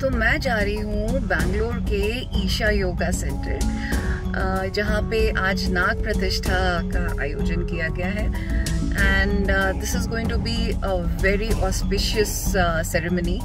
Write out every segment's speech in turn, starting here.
तो मैं जा रही हूँ बैंगलोर के ईशा योगा सेंटर जहाँ पे आज नाग प्रतिष्ठा का आयोजन किया गया है। And this is going to be a very auspicious ceremony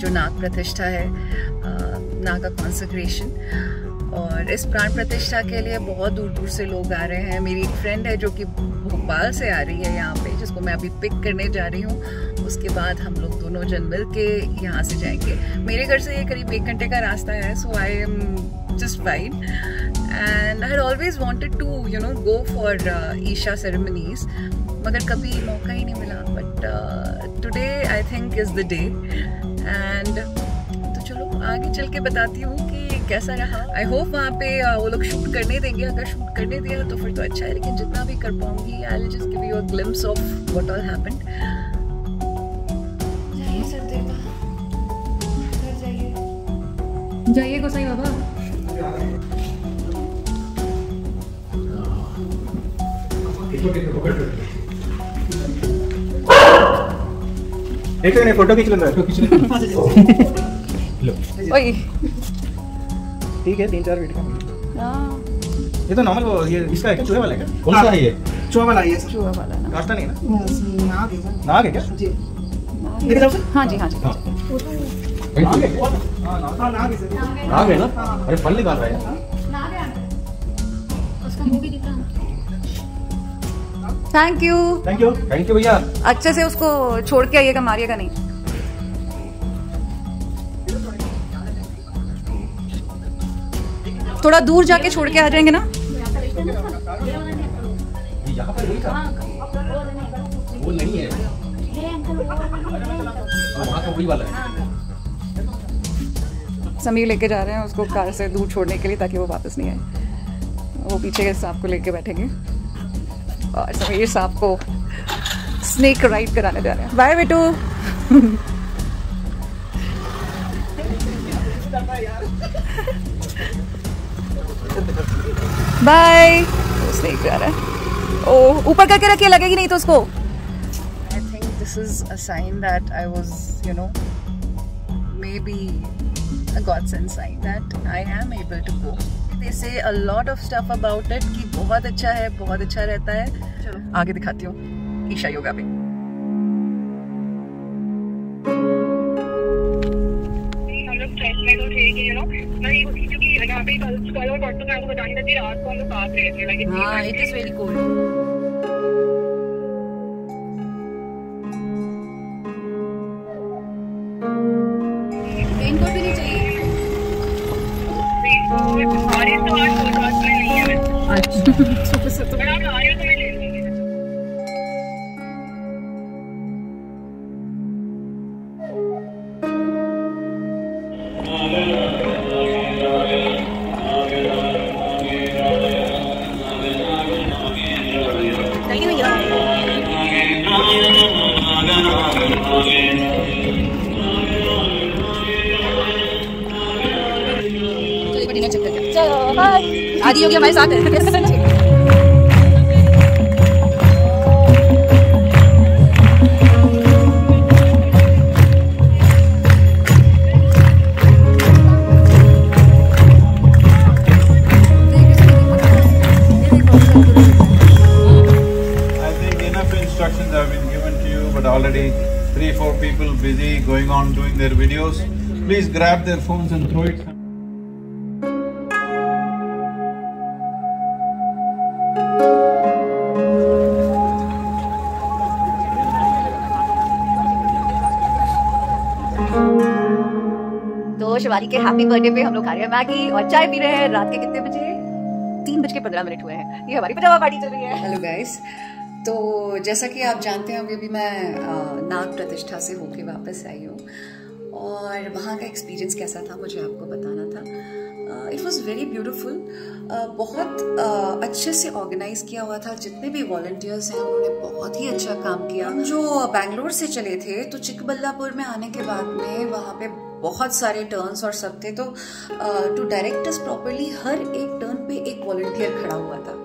जो नाग प्रतिष्ठा है uh, नाग का कॉन्सक्रेशन और इस प्राण प्रतिष्ठा के लिए बहुत दूर दूर से लोग आ रहे हैं। मेरी एक फ्रेंड है जो कि भोपाल से आ रही है यहाँ पे जिसको मैं अभी पिक करने जा रही हूँ। उसके बाद हम लोग दोनों जन मिल के यहाँ से जाएँगे। मेरे घर से ये करीब एक घंटे का रास्ता है so I am just fine and I always wanted to you know go for Isha ceremonies मगर कभी मौका ही नहीं मिला। But today I think is the day and तो चलो, आगे चल के बताती हूँ कि कैसा रहा। आई होप वहाँ पे वो लोग शूट करने देंगे। अगर शूट करने दिया तो फिर तो अच्छा है, लेकिन जितना भी कर पाऊँगी I just give you a glimpse of what all happened जाइए गोसाई बाबा। एक सेकंड फ़ोटो खींच लेना। फ़ोटो खींच लो। ओए। ठीक है तीन चार मिनट का। हाँ। ये तो नॉर्मल वो ये इसका है चूहे वाला है क्या? कौन सा है। ये? चूहा वाला ये। चूहा वाला ना। काटता नहीं है ना? नाग है नाग है क्या? जी रहे हो हाँ जी हाँ जी। हाँ। नाग है? हाँ। हाँ है है ना? अरे फल निकाल रहा है। Thank you thank you thank you भैया। अच्छे से उसको छोड़ के आइएगा मारिएगा नहीं। थोड़ा दूर जाके छोड़ के आ जाएँगे ना? यहाँ पर वो नहीं है। है। समीर लेके जा रहे हैं उसको कार से दूर छोड़ने के लिए ताकि वो वापस नहीं आए। वो पीछे के सांप को लेके बैठेंगे। और समीर सांप को स्नेक राइड कराने जा रहे हैं। बाय बेटू। बाय स्नेक जा रहा है। ओ ऊपर करके रखिए लगेगी नहीं तो उसको। I think this is a sign that I was, you know, maybe a godsend sign that I am able to go. They say a lot of stuff about it कि बहुत अच्छा है बहुत अच्छा रहता है चलो आगे दिखाती हूँ ईशा योगा पे हम लोग स्ट्रेस में तो आदि योगी हमारे साथ है। Going on doing their videos. Please grab their phones and throw it. तो शिवाली के हैप्पी बर्थडे पे हम लोग खा रहे हैं मैगी और चाय पी रहे हैं रात के कितने बजे तीन बज के पंद्रह मिनट हुए हैं ये हमारी पजामा पार्टी चल रही है हेलो गाइस तो जैसा कि आप जानते हैं अभी अभी मैं नाग प्रतिष्ठा से होके वापस आई हूँ। और वहाँ का एक्सपीरियंस कैसा था मुझे आपको बताना था। इट वॉज़ वेरी ब्यूटिफुल बहुत अ, अच्छे से ऑर्गेनाइज किया हुआ था। जितने भी वॉल्टियर्स हैं उन्होंने बहुत ही अच्छा काम किया। जो बैंगलोर से चले थे तो चिकबल्लापुर में आने के बाद में वहाँ पे बहुत सारे टर्न्स और सब थे। तो टू डायरेक्ट अस प्रॉपरली हर एक टर्न पे एक वॉलंटियर खड़ा हुआ था।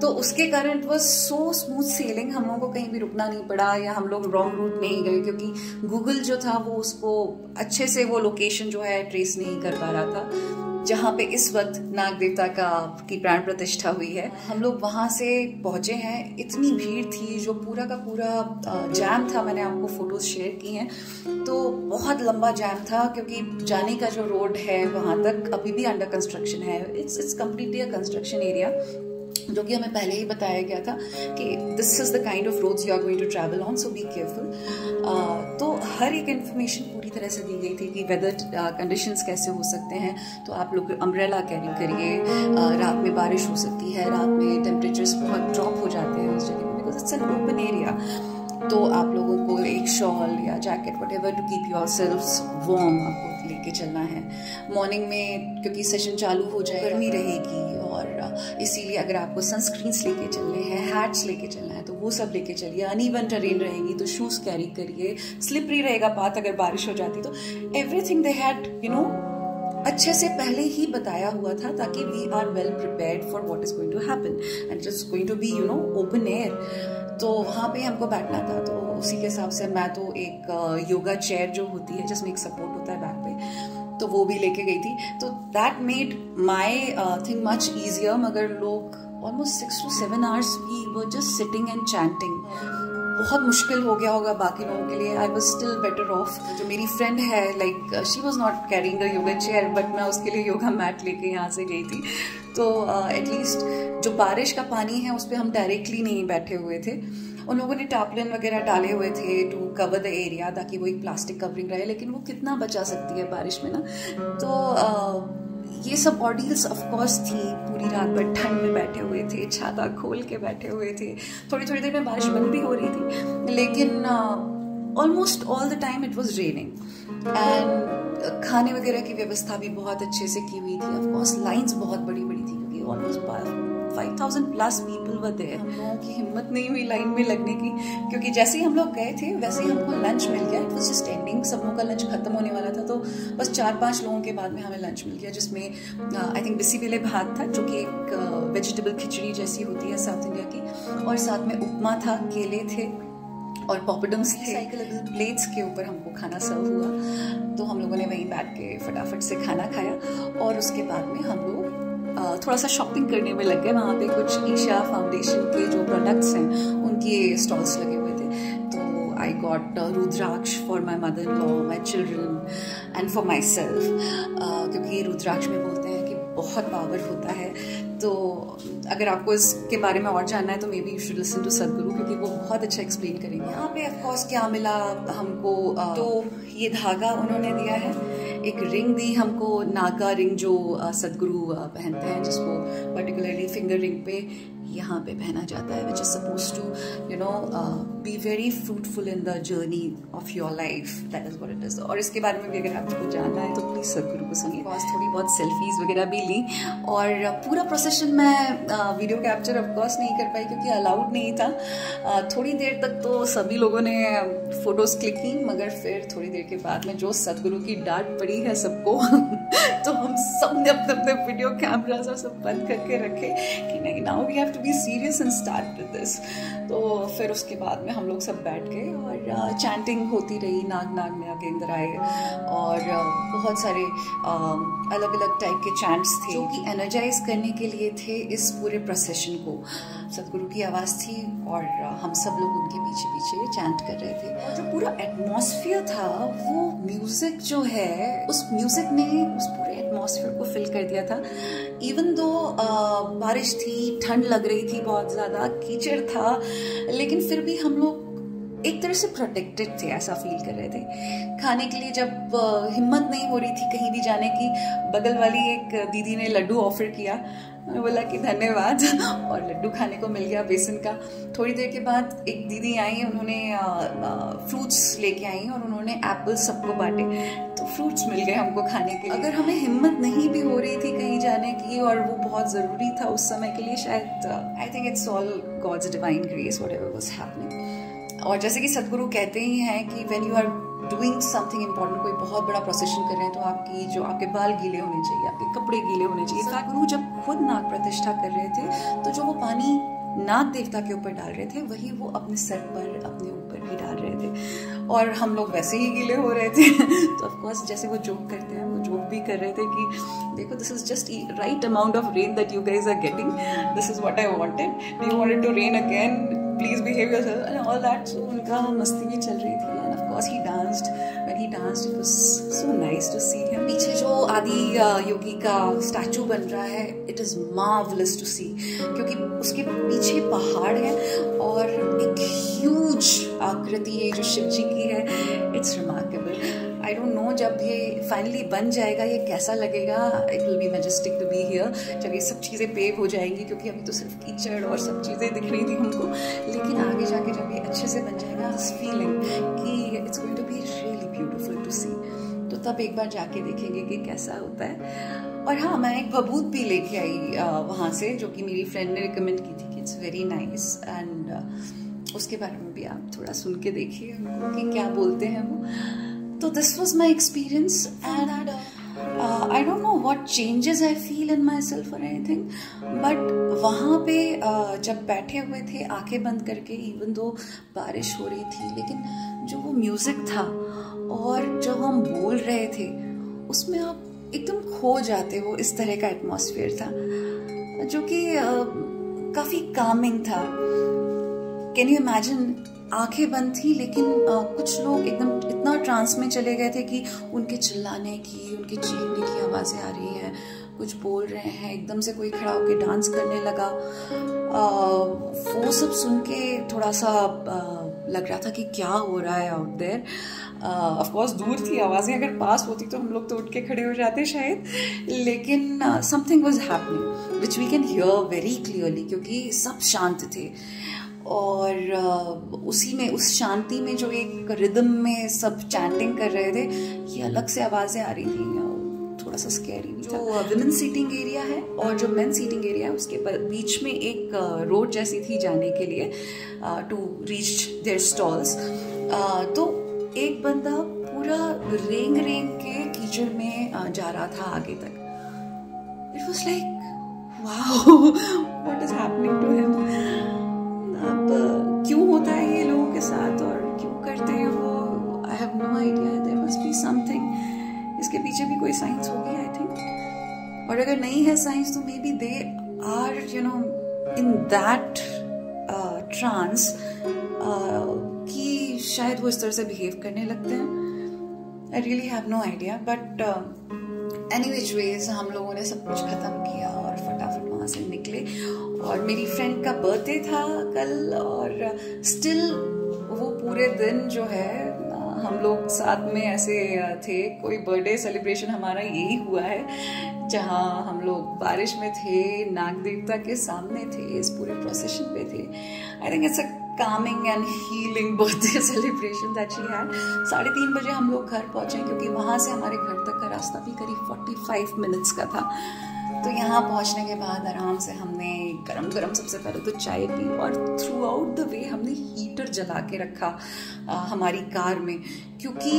तो उसके कारण it was so smooth sailing हम लोगों को कहीं भी रुकना नहीं पड़ा या हम लोग रॉन्ग रूट नहीं गए, क्योंकि गूगल जो था वो उसको अच्छे से वो लोकेशन जो है ट्रेस नहीं कर पा रहा था, जहाँ पे इस वक्त नाग देवता का की प्राण प्रतिष्ठा हुई है। हम लोग वहाँ से पहुँचे हैं। इतनी भीड़ थी जो पूरा का पूरा जैम था, मैंने आपको फ़ोटोज़ शेयर की हैं। तो बहुत लंबा जैम था, क्योंकि जाने का जो रोड है वहाँ तक अभी भी अंडर कंस्ट्रक्शन है। It's it's completely a construction area जो कि हमें पहले ही बताया गया था कि this is the kind of roads you are going to travel on so be careful तो हर एक इन्फॉर्मेशन पूरी तरह से दी गई थी कि वेदर कंडीशंस uh, कैसे हो सकते हैं। तो आप लोग अम्ब्रेला कैरी करिए। Uh, रात में बारिश हो सकती है रात में टेम्परेचर्स बहुत ड्रॉप हो जाते हैं उस जगह में because it's an open area तो आप लोगों को एक शॉल या jacket whatever to keep yourself warm आपको लेके चलना है। मॉर्निंग में क्योंकि सेशन चालू हो जाए गर्मी रहेगी। इसीलिए अगर आपको सनस्क्रीन्स लेके चलने हैं हैट्स लेके चलना है तो वो सब लेके चलिए। अनइवन टरेन रहेगी तो शूज़ कैरी करिए। स्लिपरी रहेगा पाथ अगर बारिश हो जाती तो। Everything they had you know अच्छे से पहले ही बताया हुआ था ताकि we are well prepared for what is going to happen and just going to be you know open air तो वहाँ पे हमको बैठना था तो उसी के हिसाब से मैं तो एक योगा चेयर जो होती है जिसमें एक सपोर्ट होता है तो वो भी लेके गई थी। तो that made my thing much easier मगर लोग almost six to seven hours we were just sitting and chanting बहुत मुश्किल हो गया होगा बाकी लोगों के लिए। I was still better off जो मेरी फ्रेंड है like she was not carrying the yoga chair but मैं उसके लिए योगा मैट लेके यहाँ से गई थी। तो एटलीस्ट uh, जो बारिश का पानी है उस पर हम डायरेक्टली नहीं बैठे हुए थे। उन लोगों ने टापलिन वगैरह डाले हुए थे टू कवर द एरिया ताकि वो एक प्लास्टिक कवरिंग रहे लेकिन वो कितना बचा सकती है बारिश में ना? तो uh, ये सब ऑडियंस ऑफकोर्स थी पूरी रात भर ठंड में बैठे हुए थे छाता खोल के बैठे हुए थे। थोड़ी थोड़ी देर में बारिश बंद भी हो रही थी लेकिन almost all the time it was raining and खाने वगैरह की व्यवस्था भी बहुत अच्छे से की हुई थी ऑफकोर्स लाइन्स बहुत बड़ी बड़ी थी क्योंकि almost five thousand plus people were there हम लोगों की हिम्मत नहीं हुई लाइन में लगने की क्योंकि जैसे ही हम लोग गए थे वैसे ही हमको लंच मिल गया। इट वॉज़ जस्ट एंडिंग सब लोगों का लंच खत्म होने वाला था तो बस चार पाँच लोगों के बाद में हमें लंच मिल गया जिसमें आई थिंक बिसी बेले भात था जो कि एक वेजिटेबल uh, खिचड़ी जैसी होती है साउथ इंडिया की और साथ में उपमा था केले थे और पॉपडम्स थे। प्लेट्स के ऊपर हमको खाना सर्व हुआ। तो हम लोगों ने वहीं बैठ के फटाफट से खाना खाया और उसके बाद में हम लोग थोड़ा सा शॉपिंग करने में लग गए। वहाँ पे कुछ ईशा फाउंडेशन के जो प्रोडक्ट्स हैं, उनके स्टॉल्स लगे हुए थे। तो I got rudraksha for my mother law my children and for myself क्योंकि रुद्राक्ष में बोलते हैं कि बहुत पावर होता है। तो अगर आपको इसके बारे में और जानना है तो maybe you should listen to Sadhguru क्योंकि वो बहुत अच्छा एक्सप्लेन करेंगे। यहाँ पे ऑफकोर्स क्या मिला? हमको तो ये धागा उन्होंने दिया है। एक रिंग दी हमको, नागा रिंग जो सदगुरु पहनते हैं, जिसको पर्टिकुलरली फिंगर रिंग पे यहाँ पे पहना जाता है which is suppose to you know be very fruitful in the journey of your life that is what it is और इसके बारे में भी अगर आपको जानना है तो प्लीज़ सदगुरु को सुनिए बस थोड़ी बहुत सेल्फीज वगैरह भी ली। और पूरा प्रोसेशन मैं वीडियो कैप्चर ऑफकोर्स नहीं कर पाई क्योंकि अलाउड नहीं था। Uh, थोड़ी देर तक तो सभी लोगों ने फ़ोटोज़ क्लिक की मगर फिर थोड़ी देर के बाद में जो सदगुरु की डांट पड़ी है सबको तो हम सबने अपने अपने वीडियो कैमराज और सब बंद करके रखे कि नहीं now we have to be serious and start with this तो फिर उसके बाद में हम लोग सब बैठ गए और चैंटिंग होती रही नाग नाग में नागेंद्र आए और बहुत सारे अलग अलग टाइप के चैंट्स थे जो कि एनर्जाइज करने के लिए थे इस पूरे प्रोसेशन को। सतगुरु की आवाज़ थी और हम सब लोग उनके पीछे पीछे चैंट कर रहे थे। और जो पूरा एटमॉस्फियर था वो म्यूज़िक जो है उस म्यूज़िक ने उस पूरे एटमॉस्फेयर को फिल कर दिया था। इवन दो बारिश थी, ठंड लग रही थी बहुत ज़्यादा, कीचड़ था, लेकिन फिर भी हम लोग एक तरह से प्रोटेक्टेड थे, ऐसा फील कर रहे थे। खाने के लिए जब हिम्मत नहीं हो रही थी कहीं भी जाने की, बगल वाली एक दीदी ने लड्डू ऑफ़र किया मैं बोला कि धन्यवाद। और लड्डू खाने को मिल गया बेसन का। थोड़ी देर के बाद एक दीदी आई, उन्होंने फ्रूट्स लेके आई और उन्होंने एप्पल सबको बांटे। तो फ्रूट्स मिल गए हमको खाने के लिए। अगर हमें हिम्मत नहीं भी हो रही थी कहीं जाने की और वो बहुत ज़रूरी था उस समय के लिए, शायद I think it's all God's divine grace ever was happening और जैसे कि सदगुरु कहते ही हैं कि when you are doing something important कोई बहुत बड़ा प्रोसेशन कर रहे हैं तो आपकी जो, आपके बाल गीले होने चाहिए, आपके कपड़े गीले होने चाहिए। इनफैक्ट गुरु जब खुद नाग प्रतिष्ठा कर रहे थे तो जो वो पानी नाग देवता के ऊपर डाल रहे थे, वही वो अपने सर पर, अपने ऊपर भी डाल रहे थे। और हम लोग वैसे ही गीले हो रहे थे। तो ऑफकोर्स जैसे वो जोक करते हैं, वो जोक भी कर रहे थे कि, देखो this is just right amount of rain that you guys are getting this is what I wanted you wanted to rain please behave yourself and all that उनका मस्ती भी चल रही थी। Of course he danced when he danced, it was so nice to see पीछे जो आदि योगी का स्टैचू बन रहा है it is marvellous to see क्योंकि उसके पीछे पहाड़ है और एक ह्यूज आकृति है जो शिव जी की है. It's remarkable I don't know जब ये फाइनली बन जाएगा, ये कैसा लगेगा? It will be majestic to be here जब ये सब चीज़ें पेव हो जाएँगी, क्योंकि अभी तो सिर्फ़ कीचड़ और सब चीज़ें दिख रही थी हमको। लेकिन आगे जाके जब ये अच्छे से बन जाएगा दिस फीलिंग कि it's going to be really beautiful to see तो तब एक बार जाके देखेंगे कि कैसा होता है। और हाँ मैं एक भभूत भी लेके आई वहाँ से, जो कि मेरी फ्रेंड ने रिकमेंड की थी कि इट्स वेरी नाइस एंड उसके बारे में भी आप थोड़ा सुन के देखिए उनको कि क्या बोलते हैं वो। तो this was my experience and I don't know what changes I feel in myself और एनी थिंग बट वहाँ पे uh, जब बैठे हुए थे आँखें बंद करके इवन दो बारिश हो रही थी लेकिन जो वो म्यूज़िक था और जो हम बोल रहे थे उसमें आप एकदम खो जाते हो इस तरह का एटमॉस्फेयर था जो कि uh, काफ़ी कामिंग था। कैन यू इमेजिन आँखें बंद थी लेकिन आ, कुछ लोग एकदम इतना ट्रांस में चले गए थे कि उनके चिल्लाने की उनके चीखने की आवाज़ें आ रही हैं। कुछ बोल रहे हैं एकदम से कोई खड़ा होकर डांस करने लगा। आ, वो सब सुन के थोड़ा सा आ, लग रहा था कि क्या हो रहा है आउट देर ऑफ़ कोर्स दूर थी आवाज़ें अगर पास होती तो हम लोग तो उठ के खड़े हो जाते शायद। लेकिन something was happening which we can hear very clearly क्योंकि सब शांत थे। और उसी में, उस शांति में जो एक रिदम में सब चैंटिंग कर रहे थे, ये अलग से आवाज़ें आ रही थी थोड़ा सा स्कैरी भी था। विमेन सीटिंग एरिया है और जो मेन सीटिंग एरिया है, उसके बीच में एक रोड जैसी थी जाने के लिए टू रीच देयर स्टॉल्स तो एक बंदा पूरा रेंग रेंग के कीचड़ में जा रहा था आगे तक। इट वॉज़ लाइक वाह what is happening to him अब क्यों होता है ये लोगों के साथ और क्यों करते हैं वो? I have no idea there must be something इसके पीछे भी कोई साइंस होगी आई थिंक और अगर नहीं है साइंस तो maybe they are you know in that trance कि शायद वो इस तरह से बिहेव करने लगते हैं। I really have no idea but any which ways हम लोगों ने सब कुछ ख़त्म किया और निकले और मेरी फ्रेंड का बर्थडे था कल और स्टिल वो पूरे दिन जो है, हम लोग साथ में ऐसे थे। कोई बर्थडे सेलिब्रेशन हमारा यही हुआ है, जहाँ हम लोग बारिश में थे नाग देवता के सामने थे, इस पूरे प्रोसेशन पे थे। I think it's a calming and healing birthday celebration that she had साढ़े तीन बजे हम लोग घर पहुँचे, क्योंकि वहाँ से हमारे घर तक का रास्ता भी करीब फोर्टी फाइव मिनट्स का था। तो यहाँ पहुँचने के बाद आराम से हमने गरम गरम सबसे पहले तो चाय पी और थ्रू आउट द वे हमने हीटर जला के रखा आ, हमारी कार में। क्योंकि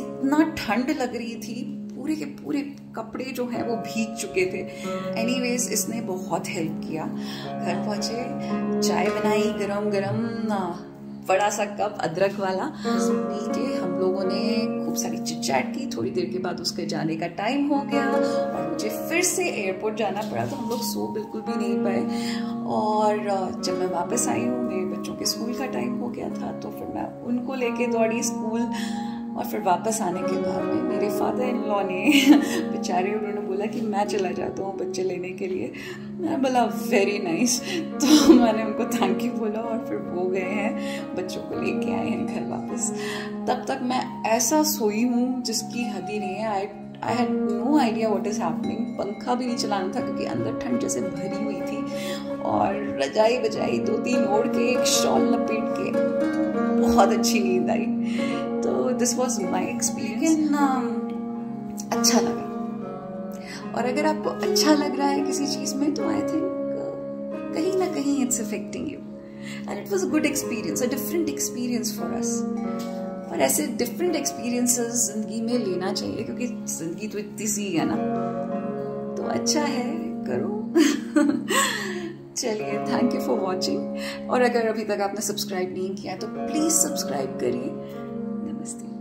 इतना ठंड लग रही थी पूरे के पूरे कपड़े जो हैं वो भीग चुके थे। एनीवेज इसने बहुत हेल्प किया। घर पहुँचे चाय बनाई गरम गरम बड़ा सा कप अदरक वाला। पी के हम लोगों ने खूब सारी चिटचैट की। थोड़ी देर के बाद उसके जाने का टाइम हो गया और मुझे फिर से एयरपोर्ट जाना पड़ा तो हम लोग सो बिल्कुल भी नहीं पाए। और जब मैं वापस आई हूँ मेरे बच्चों के स्कूल का टाइम हो गया था तो फिर मैं उनको लेके दौड़ी स्कूल। और फिर वापस आने के बाद में मेरे फादर इन लॉ ने बेचारे उन्होंने बोला कि मैं चला जाता हूँ बच्चे लेने के लिए। मैं बोला वेरी नाइस तो मैंने उनको थैंक यू बोला और फिर वो गए हैं, बच्चों को लेके आए हैं घर वापस। तब तक मैं ऐसा सोई हूँ जिसकी हद ही नहीं है। I I had no idea what is happening पंखा भी नहीं चलाना था क्योंकि अंदर ठंड जैसे भरी हुई थी। और रजाई बजाई दो तीन ओढ़ के, एक शॉल लपेट के, बहुत अच्छी नींद आई। दिस वॉज़ माई एक्सपीरियंस अच्छा लगा। और अगर आपको अच्छा लग रहा है किसी चीज़ में तो आई थिंक कहीं ना कहीं it's affecting you and it was a good experience a different experience for us और ऐसे डिफरेंट एक्सपीरियंसेस ज़िंदगी में लेना चाहिए, क्योंकि ज़िंदगी तो इतनी सी है ना। तो अच्छा है, करो। चलिए थैंक यू फॉर वॉचिंग और अगर अभी तक आपने सब्सक्राइब नहीं किया तो प्लीज़ सब्सक्राइब करिए। नमस्ते।